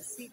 seat.